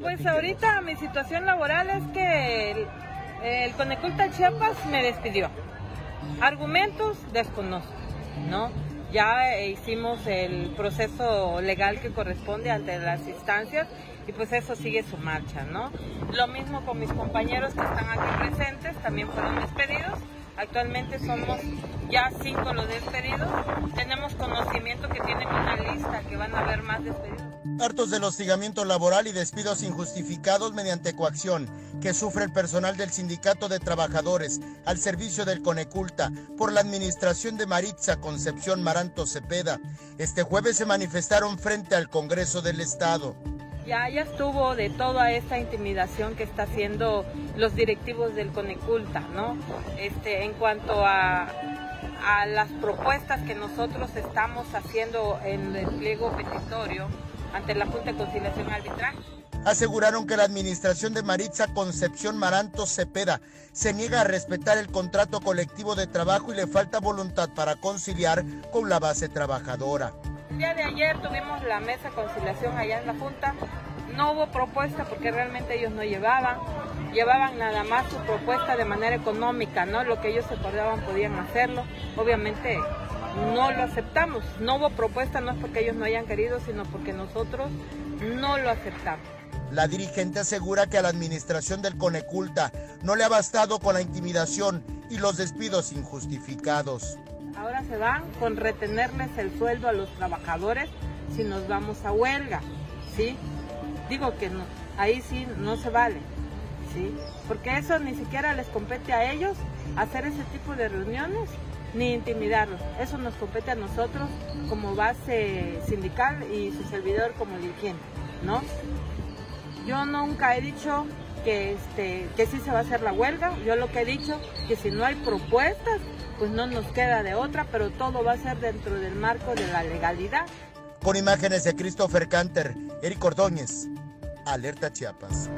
Pues ahorita mi situación laboral es que el, el Coneculta Chiapas me despidió. Argumentos desconozco, ¿no? Ya hicimos el proceso legal que corresponde ante las instancias y pues eso sigue su marcha, ¿no? Lo mismo con mis compañeros que están aquí presentes, también fueron despedidos. Actualmente somos ya cinco los despedidos. Tenemos conocimiento que tienen una lista, que van a haber más despedidos. Hartos del hostigamiento laboral y despidos injustificados mediante coacción que sufre el personal del Sindicato de Trabajadores al servicio del Coneculta por la administración de Maritza Concepción Maranto Cepeda. Este jueves se manifestaron frente al Congreso del Estado. Ya, ya estuvo de toda esta intimidación que está haciendo los directivos del Coneculta, ¿no? Este, en cuanto a, a las propuestas que nosotros estamos haciendo en el pliego petitorio ante la Junta de Conciliación Arbitraje. Aseguraron que la administración de Maritza Concepción Maranto Cepeda se niega a respetar el contrato colectivo de trabajo y le falta voluntad para conciliar con la base trabajadora. El día de ayer tuvimos la mesa de conciliación allá en la Junta. No hubo propuesta porque realmente ellos no llevaban. Llevaban nada más su propuesta de manera económica, ¿no? Lo que ellos acordaban podían hacerlo. Obviamente no lo aceptamos. No hubo propuesta, no es porque ellos no hayan querido, sino porque nosotros no lo aceptamos. La dirigente asegura que a la administración del Coneculta no le ha bastado con la intimidación y los despidos injustificados. Ahora se van con retenerles el sueldo a los trabajadores si nos vamos a huelga, ¿sí? Digo que no, ahí sí no se vale, ¿sí? Porque eso ni siquiera les compete a ellos hacer ese tipo de reuniones ni intimidarlos. Eso nos compete a nosotros como base sindical y su servidor como dirigente, ¿no? Yo nunca he dicho que, este, que sí se va a hacer la huelga. Yo lo que he dicho que si no hay propuestas, pues no nos queda de otra, pero todo va a ser dentro del marco de la legalidad. Con imágenes de Christopher Canter, Eric Ordóñez, Alerta Chiapas.